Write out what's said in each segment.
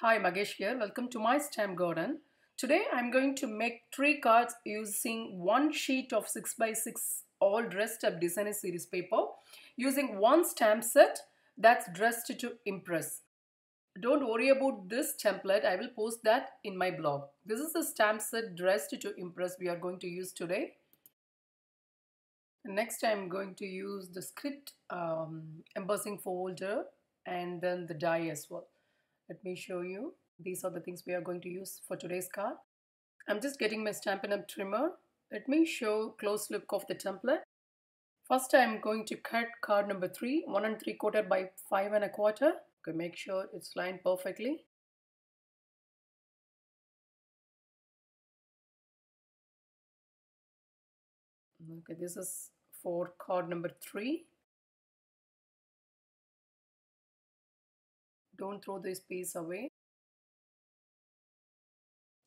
Hi, Mahesh here. Welcome to my stamp garden. Today I'm going to make three cards using one sheet of 6x6 all dressed up designer series paper using one stamp set that's dressed to impress. Don't worry about this template. I will post that in my blog. This is the stamp set dressed to impress we are going to use today. Next I'm going to use the script um, embossing folder and then the die as well. Let me show you. These are the things we are going to use for today's card. I'm just getting my Stampin' Up! trimmer. Let me show close look of the template. First I'm going to cut card number 3, 1 and 3 quarter by 5 and a quarter. Okay, make sure it's lined perfectly. Okay, this is for card number 3. Don't throw this piece away.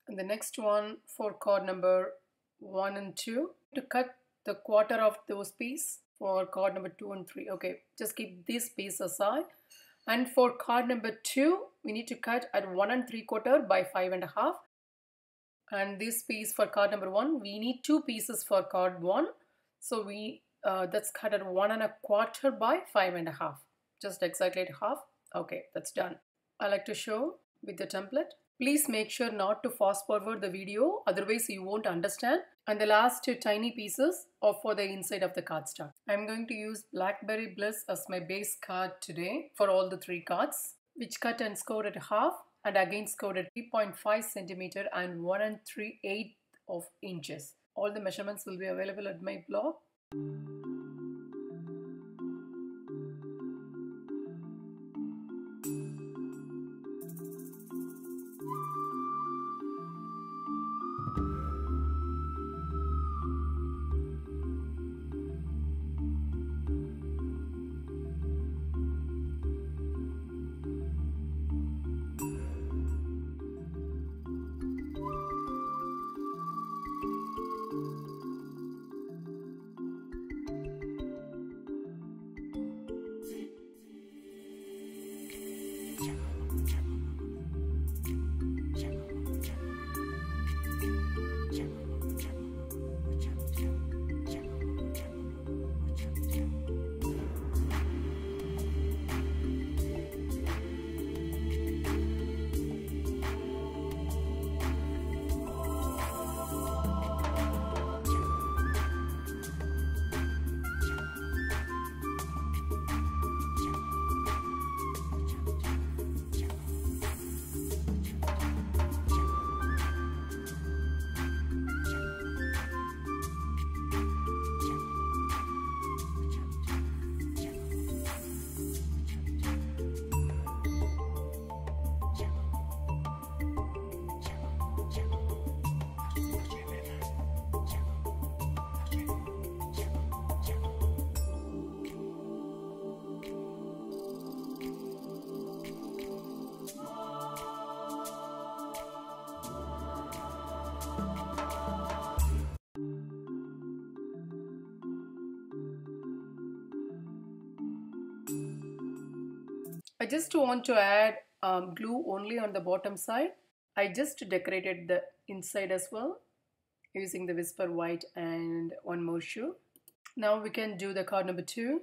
And the next one for card number 1 and 2 to cut the quarter of those piece for card number 2 and 3. Okay, just keep this piece aside. And for card number 2, we need to cut at 1 and 3 quarter by 5 and a half. And this piece for card number 1, we need two pieces for card 1. So we uh, that's cut at 1 and a quarter by 5 and a half. Just exactly half. Okay, that's done. I like to show with the template. Please make sure not to fast forward the video, otherwise you won't understand. And the last two tiny pieces are for the inside of the cardstock. I'm going to use Blackberry Bliss as my base card today for all the three cards, which cut and scored at half and again scored at 3.5 centimeter and 1 and 3 8 of inches. All the measurements will be available at my blog. Just want to add um, glue only on the bottom side. I just decorated the inside as well using the Whisper White and one more shoe. Now we can do the card number two.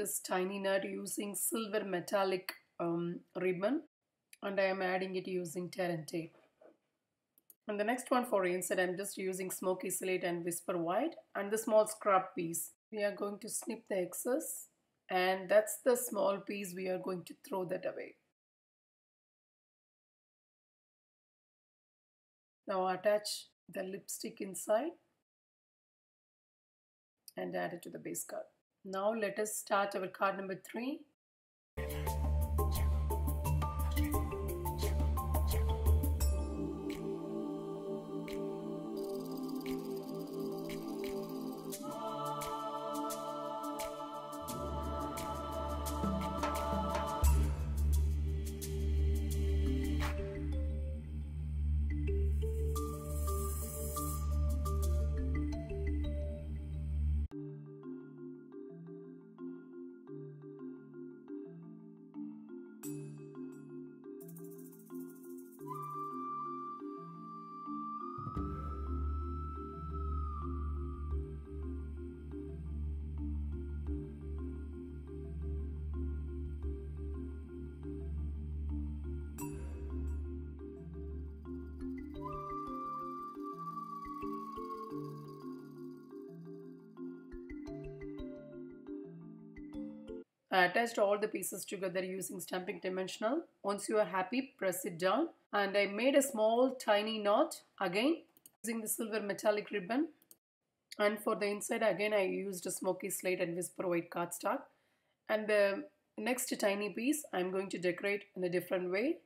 This tiny nut using silver metallic um, ribbon and I am adding it using Tear & Tape. And the next one for inside I'm just using smoky slate and whisper white and the small scrap piece. We are going to snip the excess and that's the small piece we are going to throw that away. Now attach the lipstick inside and add it to the base card. Now let us start our card number 3. Uh, attached all the pieces together using Stampin' Dimensional. Once you are happy, press it down. And I made a small tiny knot again using the silver metallic ribbon. And for the inside again I used a smoky slate and whisper white cardstock. And the next tiny piece I'm going to decorate in a different way.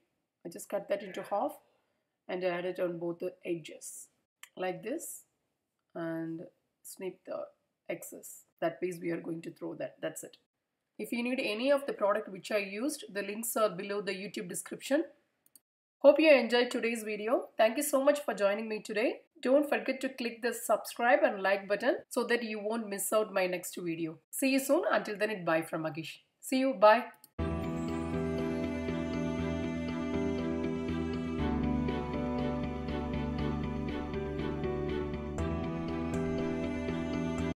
I just cut that into half and add it on both the edges like this and snip the excess. That piece we are going to throw that. That's it. If you need any of the product which I used, the links are below the YouTube description. Hope you enjoyed today's video. Thank you so much for joining me today. Don't forget to click the subscribe and like button so that you won't miss out my next video. See you soon. Until then, it bye from Mahesh. See you. Bye.